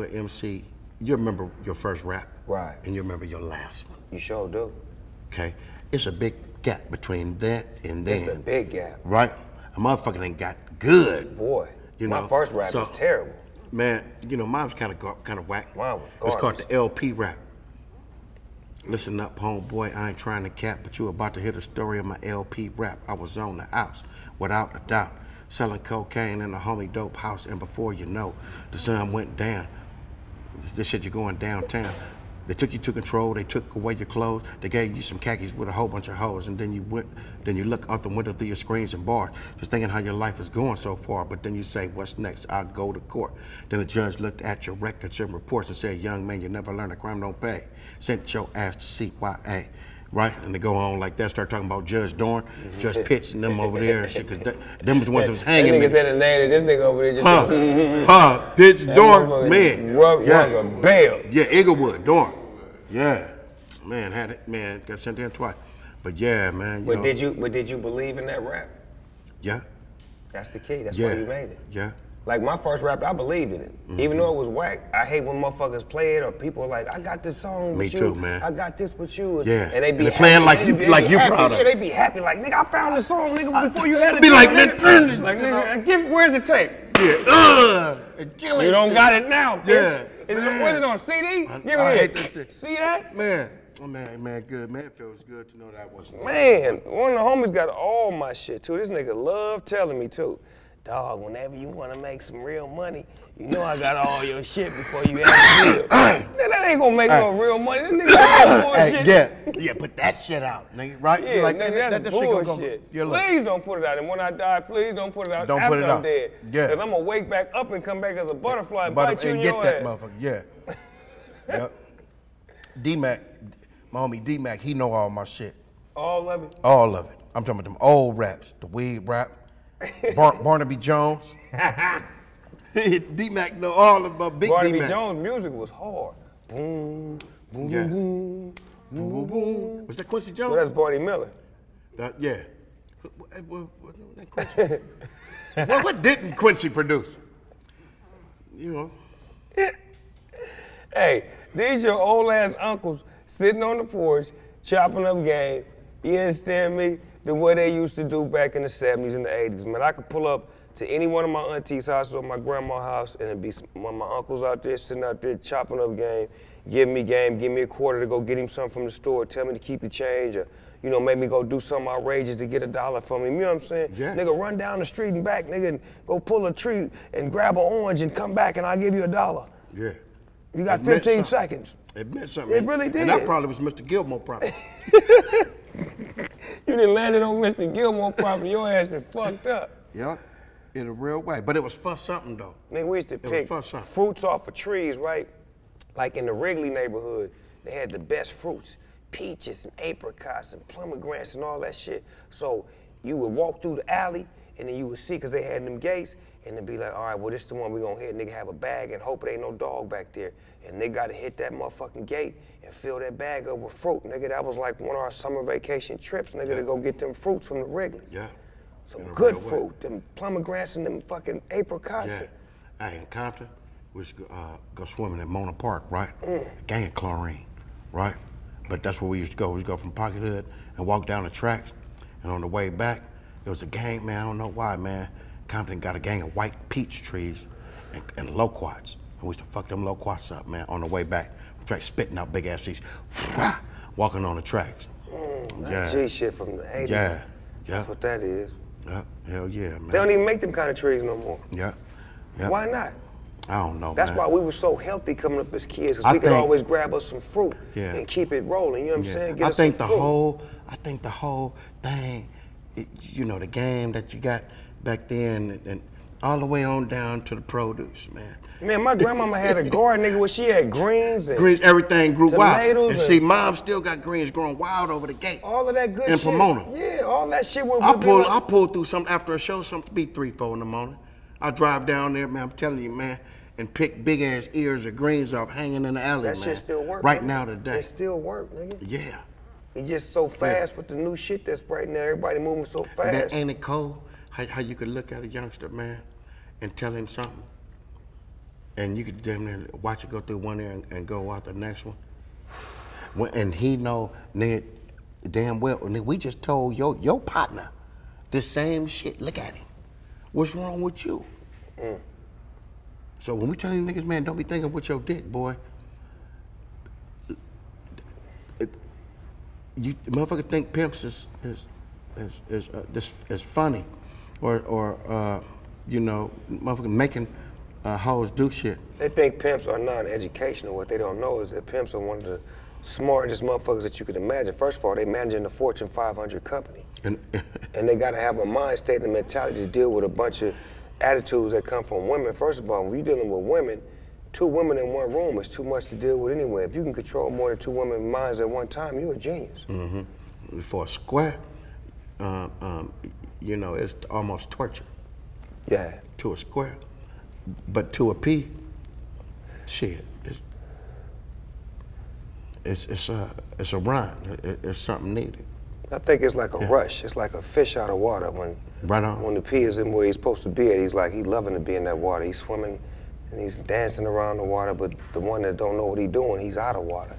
you're an MC, you remember your first rap. Right. And you remember your last one. You sure do. Okay? It's a big gap between that and then. It's a big gap. Right? A motherfucker ain't got good. Boy, You know. my first rap so- was terrible. Man, you know, mine was kind of kind of whack. Mine was It's called the LP rap. Listen up, homeboy. I ain't trying to cap, but you about to hear the story of my LP rap. I was on the house, without a doubt, selling cocaine in a homie dope house, and before you know, the sun went down. This said you're going downtown. They took you to control. They took away your clothes. They gave you some khakis with a whole bunch of holes, and then you went. Then you look out the window through your screens and bars, just thinking how your life is going so far. But then you say, "What's next? I'll go to court." Then the judge looked at your records and reports and said, "Young man, you never learned a crime don't pay. Sent your ass to CYA." Right, and they go on like that. Start talking about Judge Dorn, Judge mm-hmm. Pitts, and them over there and shit, because them was the ones that was hanging. That nigga me. said the name of this nigga over there just Huh, said, huh, Pitts, Dorn, man. rug- yeah. rug bell. Yeah, Inglewood, Dorn. Yeah. Man, had it, man, got sent there twice. But yeah, man. You But know, did you but did you believe in that rap? Yeah, That's the key. That's yeah. why you made it. Yeah. Like my first rap, I believed in it. Mm-hmm. Even though it was whack, I hate when motherfuckers play it or people are like, I got this song Me with you. too, man. I got this with you. Yeah. And they be And playing like you- like you proud of Yeah, they be happy. Like, nigga, I found this song, nigga, before you had it. Be like, nigga. nigga, Like, nigga, give, where's the tape? Yeah. Ugh. and You don't got it now, bitch. Yeah. Is it, where's it on CD? I- Give I it here. that shit. See that? Man. Oh, man, man, good. Man, it feels good to know that wasn't. Man, one of the homies got all my shit too. This nigga love telling me too. Dog, whenever you wanna make some real money, you know I got all your shit before you me. Man, that ain't gonna make no real money. This nigga got bullshit. Hey, yeah, yeah, put that shit out, nigga, right? Yeah, You like, nigga, that- that's that go- bullshit. Yeah, look. please don't put it out. And when I die, please don't put it out Don't after put it I'm out. dead. Yeah. Cause I'm gonna wake back up and come back as a butterfly But- bite you in get your that ass. motherfucker, yeah. yep. D-Mac, my homie D-Mac, he know all my shit. All of it. All of it. I'm talking about them old raps, the weed rap, Bar- Barnaby Jones. D-Mac know all of about Big Barnaby D-Mac. Jones' music was hard. Boom, boom, Yeah. boom, boom, boom, boom. Was that Quincy Jones? Well, that's Barney Miller. That- yeah. What, what, what, that Quincy? what, what didn't Quincy produce? You know. Hey, these your old ass uncles sitting on the porch chopping up game. You understand me? The way they used to do back in the 70s and the 80s. Man, I could pull up to any one of my auntie's houses or my grandma's house and it'd be one of my uncles out there sitting out there chopping up game, give me game, give me a quarter to go get him something from the store, tell me to keep the change or, you know, make me go do something outrageous to get a dollar from him. You know what I'm saying? Yeah. Nigga, run down the street and back, nigga, and go pull a tree and grab an orange and come back and I'll give you a dollar. Yeah. You got It 15 something. seconds. It meant something. It really And did. that probably was Mr. Gilmore property. You done landed on Mr. Gilmore property, your ass is fucked up. yeah. In a real way. But it was for something though. Nigga, we used to was pick fruits off of trees, right? Like in the Wrigley neighborhood, they had the best fruits, peaches and apricots and pomegranates and all that shit. So you would walk through the alley and then you would see, cause they had them gates, and then be like, all right, well, this is the one we gonna hit. Nigga have a bag and hope it ain't no dog back there. And they gotta hit that motherfucking gate and fill that bag up with fruit. Nigga, that was like one of our summer vacation trips, nigga, to go get them fruits from the Wrigley's. Yeah. Some good way. fruit, them pomegranates and them fucking apricots. Yeah. Hey, in Compton, we used to go, uh, go swimming at Mona Park, right? Mm. Gang of chlorine, right? But that's where we used to go. We used to go from Pocket Hood and walk down the tracks. And on the way back, there was a gang, man, I don't know why, man. Compton got a gang of white peach trees and, and loquats. And we used to fuck them loquats up, man, on the way back. Track spitting out big ass trees, walking on the tracks. Mm, That's G shit from the 80s. Yeah, yeah, That's what that is. yeah, hell yeah, man. They don't even make them kind of trees no more. yeah, yeah. Why not? I don't know, That's man. why we were so healthy coming up as kids, because we could always grab us some fruit Yeah. and keep it rolling. You know what I'm saying? Get I think the fruit. whole, I think the whole thing, it, you know, the game that you got back then, and, and all the way on down to the produce, man. Man, my grandmama had a garden, nigga, where she had greens and Greens, everything grew wild. And and- see, mom still got greens growing wild over the gate. all of that good In shit. Pomona. Yeah, all that shit would, I would be pull, like- I pull through some after a show, something to be three, four in the morning. I drive down there, man. I'm telling you, man, and pick big ass ears of greens off hanging in the alley, that man. shit still work. Right nigga. now today. It still work, nigga. yeah. It's just so fast with the new shit that's right now. Everybody moving so fast. that ain't it cold? How, how you could look at a youngster, man, and tell him something, and you could damn near watch it go through one ear and, and go out the next one. When, and he know nigga, damn well. Nigga, we just told your your partner the same shit. Look at him. What's wrong with you? Mm. So when we tell these niggas, man, don't be thinking with your dick, boy. You motherfucker think pimps is is is is, uh, this is funny, or or uh, you know, motherfucker making uh, hoes do shit. They think pimps are non-educational. What they don't know is that pimps are one of the smartest motherfuckers that you could imagine. First of all, they managing the Fortune 500 company. And And they got to have a mind state and mentality to deal with a bunch of attitudes that come from women. First of all, when you're dealing with women, two women in one room is too much to deal with anyway. If you can control more than two women's minds at one time, you're a genius. for a square, um, um, you know, it's almost torture Yeah. to a square, but to a P, shit, it's it's it's a it's a run. It, it's something needed. I think it's like a rush. It's like a fish out of water when Right on. when the P is in where he's supposed to be at. He's like he's loving to be in that water. He's swimming and he's dancing around the water, but the one that don't know what he's doing, he's out of water.